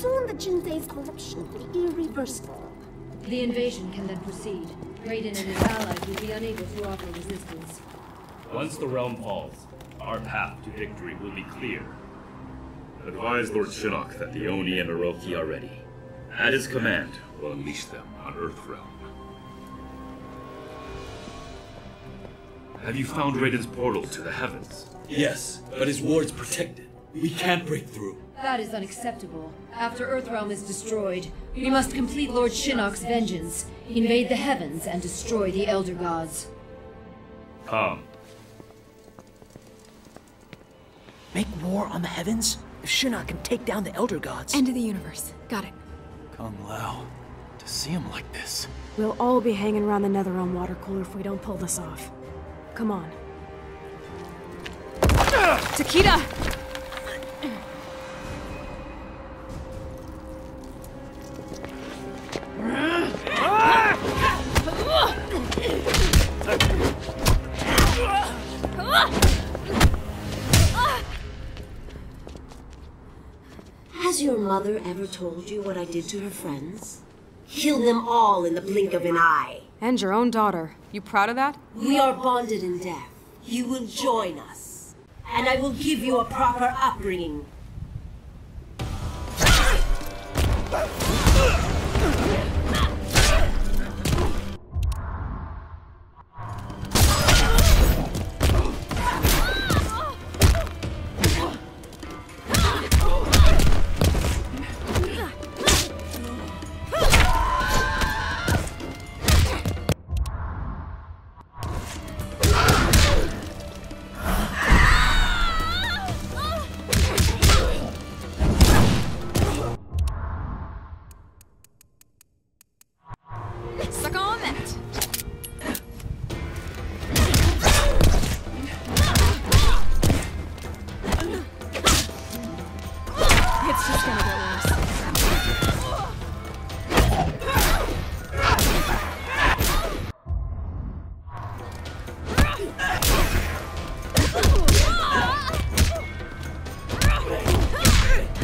Soon the Jinsei's corruption will be irreversible. The invasion can then proceed. Raiden and his allies will be unable to offer resistance. Once the realm falls, our path to victory will be clear. Advise Lord Shinnok that the Oni and Orochi are ready. At his command, We'll unleash them on Earthrealm. have you found Raiden's portal to the heavens? Yes, but his ward's protected. We can't break through. That is unacceptable. After Earthrealm is destroyed, we must complete Lord Shinnok's vengeance, invade the heavens, and destroy the Elder Gods. Come. Make war on the heavens? If Shinnok can take down the Elder Gods. End of the universe. Got it. Kung Lao. To see him like this. We'll all be hanging around the Netherrealm water cooler if we don't pull this off. Come on. Takeda! Has your mother ever told you what I did to her friends? Killed them all in the blink of an eye. And your own daughter. You proud of that? We are bonded in death. You will join us. And I will give you a proper upbringing.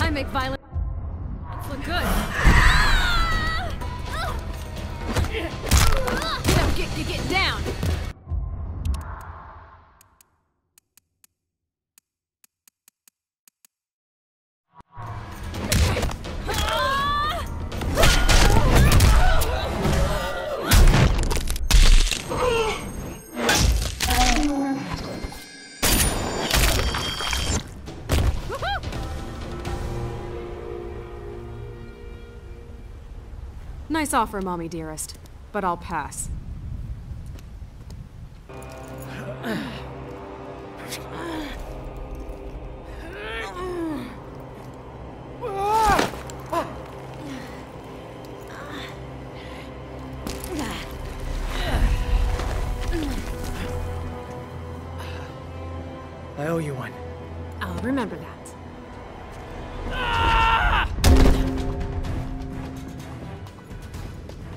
I make violent Nice offer, mommy dearest, but I'll pass.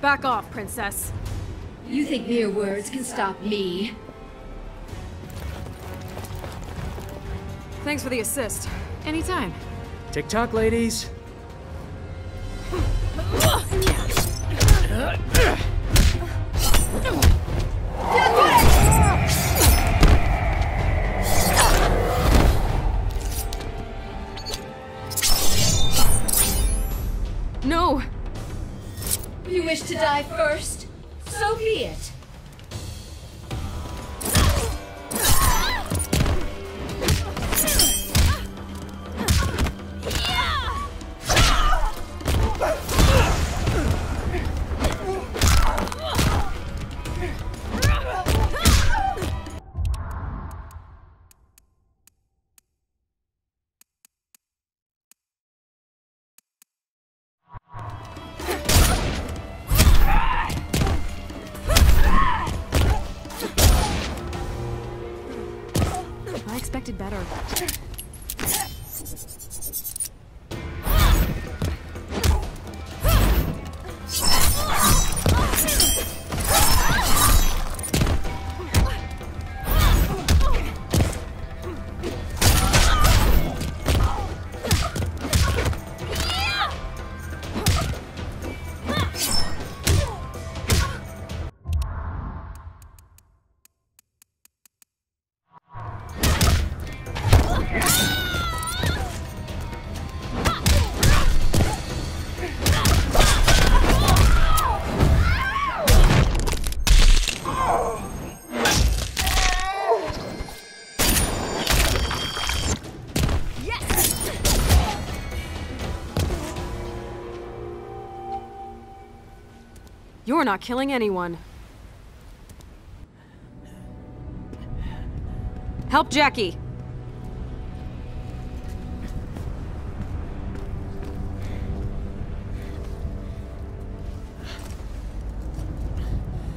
Back off, princess. You think mere words can stop me? Thanks for the assist. Anytime. Tick tock, ladies. You're not killing anyone. Help Jacqui!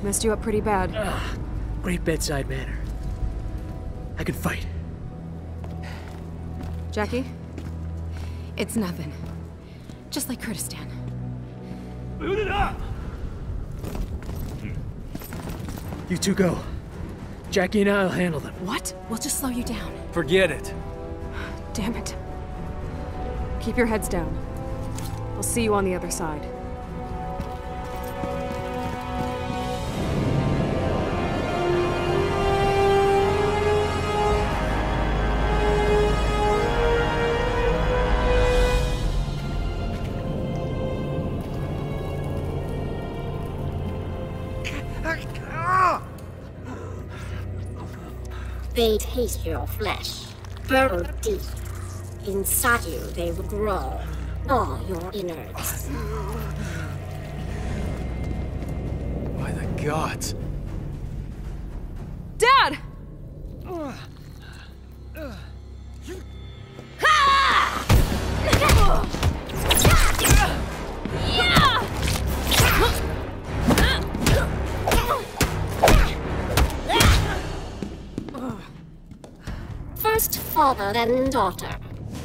Messed you up pretty bad. Ah, great bedside manner. I can fight. Jacqui? It's nothing. Just like Kurdistan. You two go. Jacqui and I'll handle them. What? We'll just slow you down. Forget it. Damn it. Keep your heads down. I'll see you on the other side. They taste your flesh, burrow deep. Inside you, they will grow, all your innards. By the gods. First father, and daughter.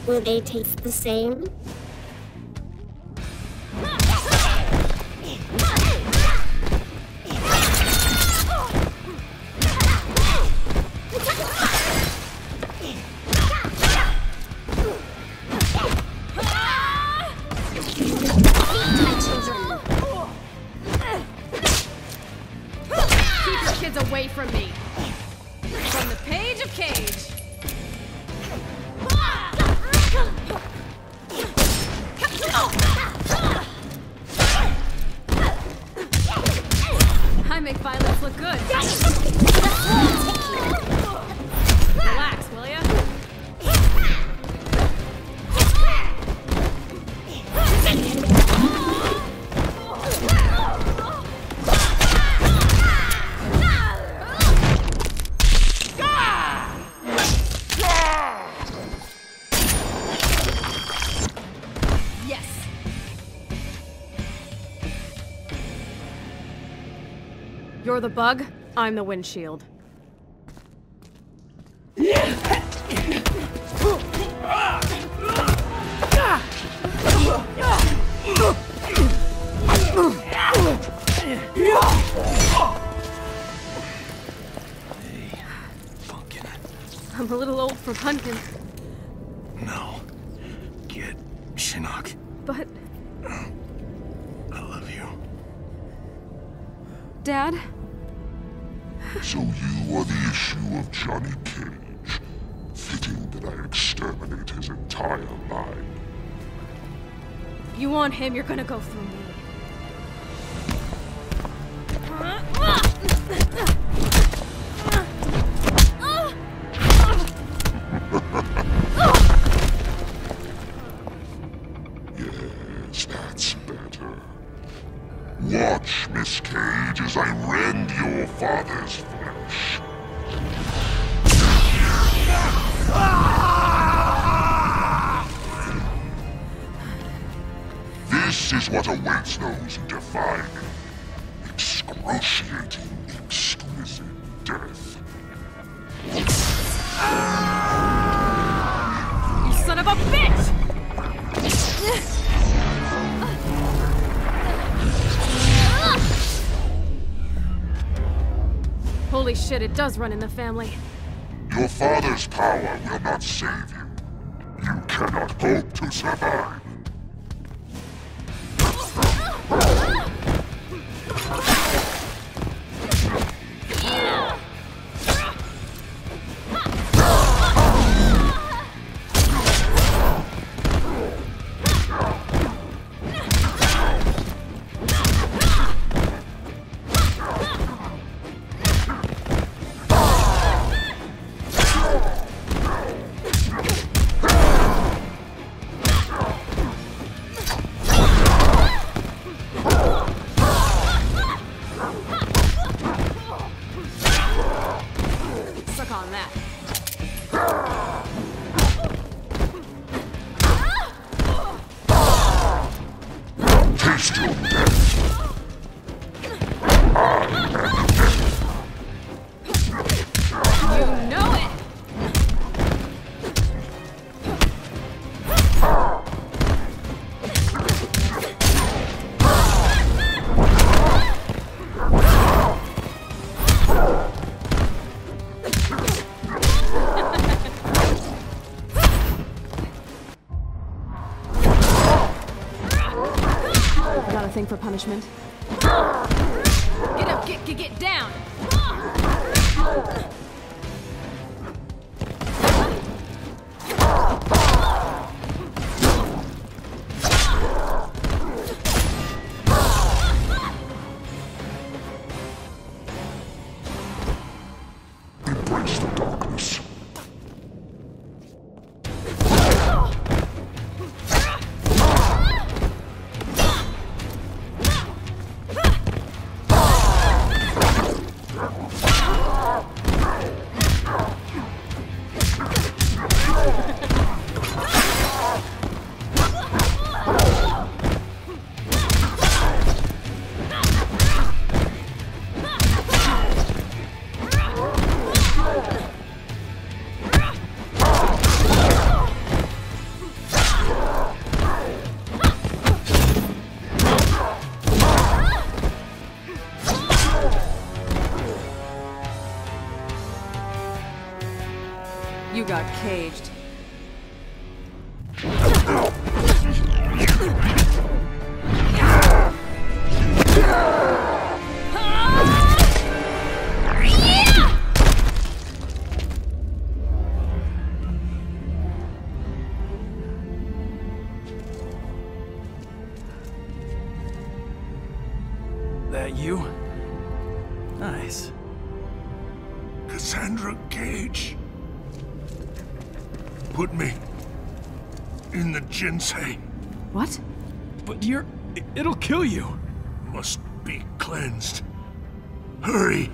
Will they taste the same? You're the bug, I'm the windshield. Pumpkin. I'm a little old for pumpkin, No. Get Shinnok. but I love you. Dad, So you are the issue of Johnny Cage. Fitting that I exterminate his entire line. you want him, you're gonna go through me. This is what awaits those who defy me. Excruciating, exquisite death. You son of a bitch! Holy shit, it does run in the family. Your father's power will not save you. You cannot hope to survive. on that. A thing for punishment? Get up, get, get, get down! You got caged. Jinsei. What? But you're... it'll kill you. Must be cleansed. Hurry!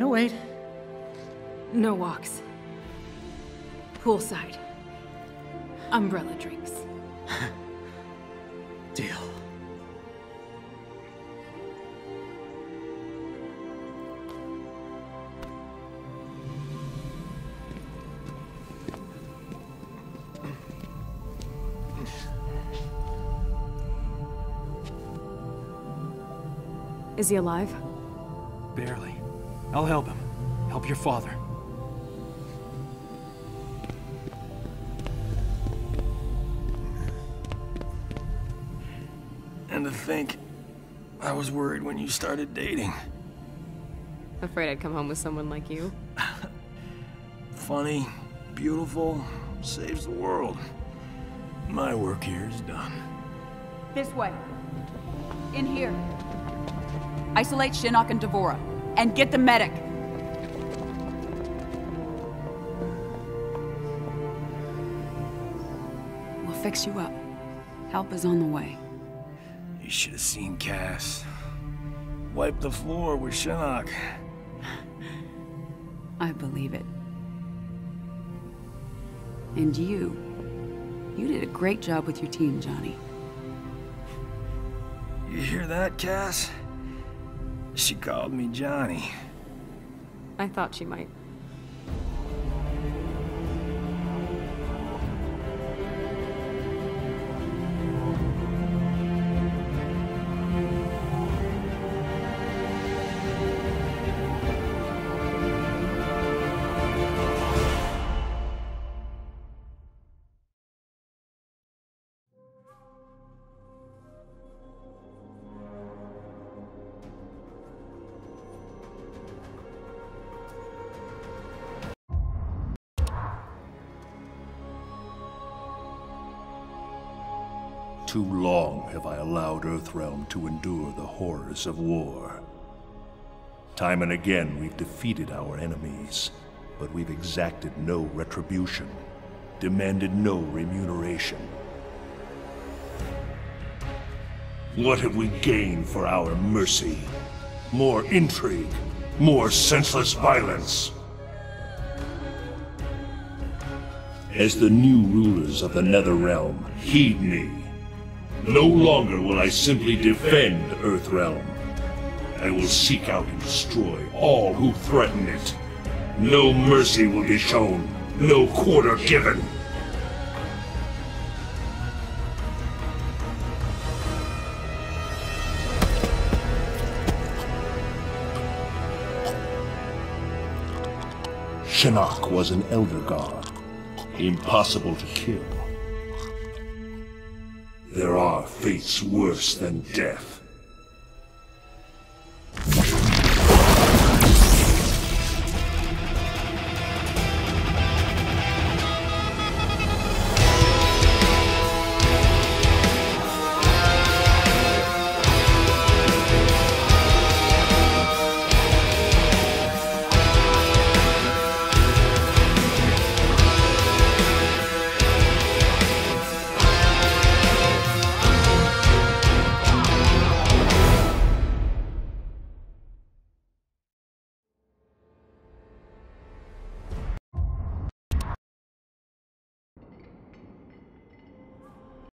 It wait? No walks. Poolside. Umbrella drinks. Deal. Is he alive? Barely. I'll help him. Help your father. And to think, I was worried when you started dating. Afraid I'd come home with someone like you. Funny, beautiful, saves the world. My work here is done. This way. In here. Isolate Shinnok and D'Vorah. And get the medic. We'll fix you up. Help is on the way. You should have seen Cass. wipe the floor with Shinnok. I believe it. And you. You did a great job with your team, Johnny. You hear that, Cass? She called me Johnny. I thought she might. Too long have I allowed Earthrealm to endure the horrors of war. Time and again we've defeated our enemies, but we've exacted no retribution, demanded no remuneration. What have we gained for our mercy? More intrigue, more senseless violence. As the new rulers of the Netherrealm, heed me. No longer will I simply defend Earthrealm. I will seek out and destroy all who threaten it. No mercy will be shown, no quarter given. Shinnok was an Elder God, impossible to kill. There are fates worse than death.